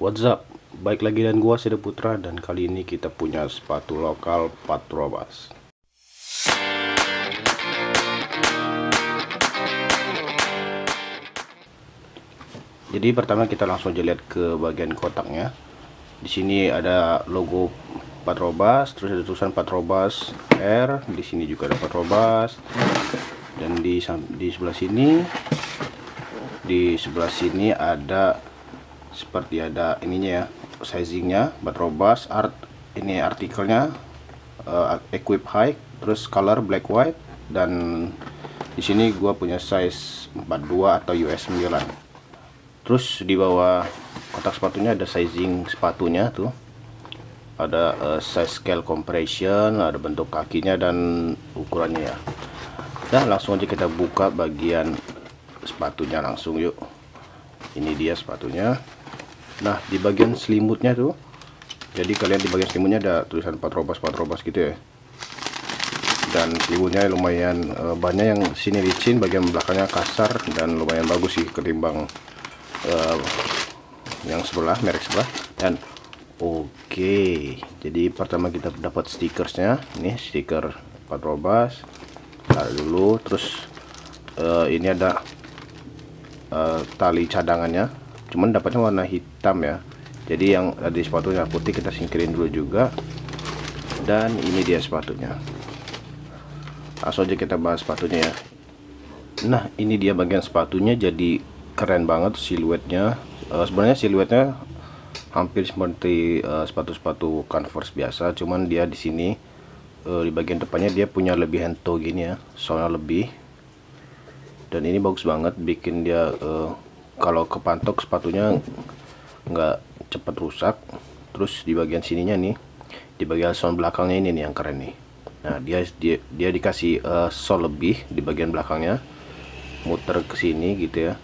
What's up? Baik lagi dan gua Seda Putra dan kali ini kita punya sepatu lokal Patrobas. Jadi pertama kita langsung aja lihat ke bagian kotaknya. Di sini ada logo Patrobas, terus ada tulisan Patrobas R, di sini juga ada Patrobas. Dan di di sebelah sini di sebelah sini ada seperti ada ininya ya sizingnya Batrobas art ini artikelnya uh, equip high terus color black white dan di sini gua punya size 42 atau US 9 terus di bawah kotak sepatunya ada sizing sepatunya tuh. Ada uh, size scale compression ada bentuk kakinya dan ukurannya ya. Nah langsung aja kita buka bagian sepatunya langsung yuk. Ini dia sepatunya nah di bagian selimutnya tuh jadi kalian di bagian selimutnya ada tulisan patrobas patrobas gitu ya. Dan selimutnya lumayan uh, banyak yang sini licin bagian belakangnya kasar dan lumayan bagus sih ketimbang uh, yang sebelah merek sebelah. Dan oke okay. jadi pertama kita dapat stikersnya ini stiker patrobas taruh dulu. Terus uh, ini ada tali cadangannya cuman dapatnya warna hitam ya. Jadi yang di sepatunya putih kita singkirin dulu juga. Dan ini dia sepatunya. Langsung aja kita bahas sepatunya ya. Nah ini dia bagian sepatunya. Jadi keren banget siluetnya. Uh, sebenarnya siluetnya hampir seperti eh, sepatu-sepatu uh, converse biasa. Cuman dia di sini uh, di bagian depannya dia punya lebih hento gini ya. Soalnya lebih. Dan ini bagus banget bikin dia uh, kalau kepantok sepatunya nggak cepet rusak terus di bagian sininya nih di bagian sol belakangnya ini nih yang keren nih. Nah dia dia, dia dikasih uh, sol lebih di bagian belakangnya muter ke sini gitu ya.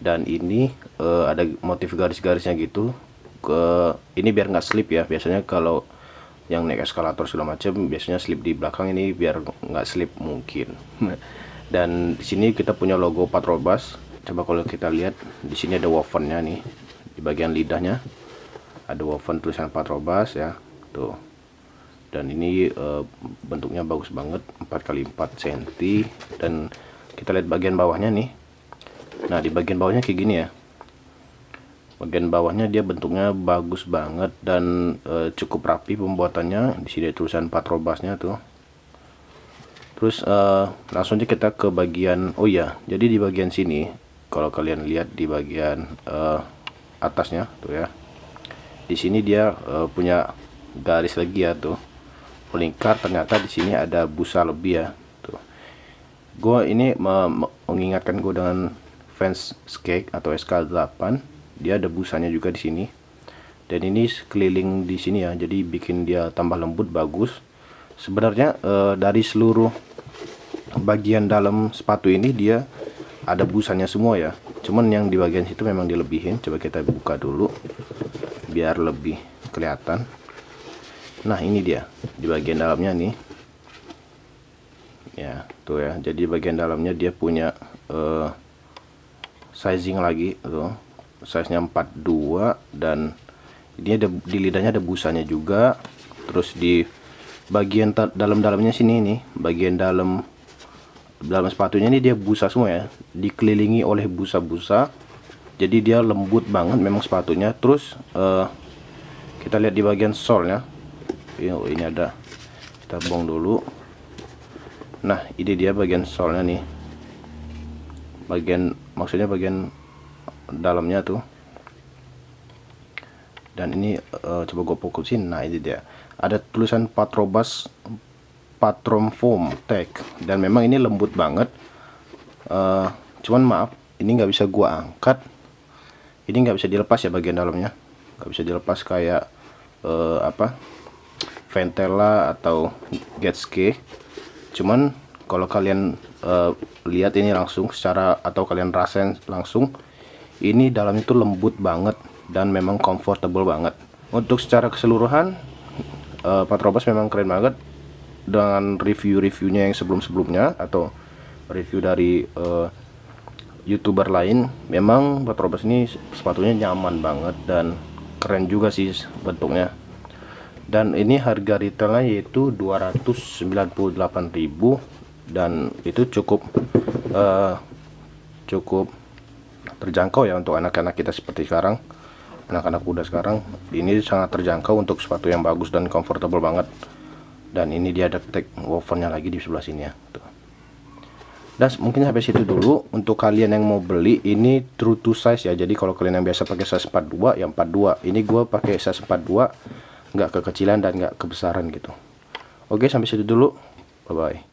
Dan ini uh, ada motif garis-garisnya gitu ke ini biar nggak slip ya. Biasanya kalau yang naik eskalator segala macam biasanya slip di belakang ini biar nggak slip mungkin. Dan di sini kita punya logo Patrobas coba kalau kita lihat di sini ada wovennya nih. Di bagian lidahnya ada woven tulisan Patrobas ya. Tuh. Dan ini e, bentuknya bagus banget 4 kali 4 cm dan kita lihat bagian bawahnya nih. Nah di bagian bawahnya kayak gini ya. Bagian bawahnya dia bentuknya bagus banget dan e, cukup rapi pembuatannya. Di sini ada tulisan Patrobasnya tuh. Terus uh, langsung aja kita ke bagian oh ya jadi di bagian sini kalau kalian lihat di bagian uh, atasnya tuh ya di sini dia uh, punya garis lagi ya tuh melingkar. Ternyata di sini ada busa lebih ya tuh. Gue ini mengingatkan gue dengan fans skate atau SK8 dia ada busanya juga di sini. Dan ini keliling di sini ya jadi bikin dia tambah lembut bagus. Sebenarnya uh, dari seluruh bagian dalam sepatu ini dia ada busanya semua ya. Cuman yang di bagian situ memang dilebihin. Coba kita buka dulu biar lebih kelihatan. Nah ini dia di bagian dalamnya nih. Ya tuh ya. Jadi bagian dalamnya dia punya uh, sizing lagi tuh. Size nya 42 dan ini ada di lidahnya ada busanya juga. Terus di bagian dalam-dalamnya sini nih bagian dalam dalam sepatunya ini dia busa semua ya. Dikelilingi oleh busa-busa. Jadi dia lembut banget memang sepatunya. Terus uh, kita lihat di bagian solnya ini ada. Kita bong dulu. Nah ini dia bagian solnya nih. Bagian maksudnya bagian dalamnya tuh. Dan ini uh, coba gue fokusin nah ini dia. Ada tulisan Patrobas Patron Foam Tag dan memang ini lembut banget. Uh, cuman maaf ini nggak bisa gua angkat. Ini nggak bisa dilepas ya bagian dalamnya. Nggak bisa dilepas kayak uh, apa Ventela atau Getske cuman kalau kalian uh, lihat ini langsung secara atau kalian rasain langsung ini dalamnya itu lembut banget dan memang comfortable banget. Untuk secara keseluruhan uh, Patrobas memang keren banget dengan review-reviewnya yang sebelum-sebelumnya atau review dari uh, youtuber lain memang Patrobas ini sepatunya nyaman banget dan keren juga sih bentuknya. Dan ini harga retailnya yaitu 298.000 dan itu cukup uh, cukup terjangkau ya untuk anak-anak kita seperti sekarang. Anak-anak muda sekarang ini sangat terjangkau untuk sepatu yang bagus dan comfortable banget dan ini dia ada tag wovennya lagi di sebelah sini ya. Tuh. Dan mungkin sampai situ dulu. Untuk kalian yang mau beli ini true to size ya. Jadi kalau kalian yang biasa pakai size 42 ya 42 ini gue pakai size 42 nggak kekecilan dan nggak kebesaran gitu. Oke sampai situ dulu. Bye bye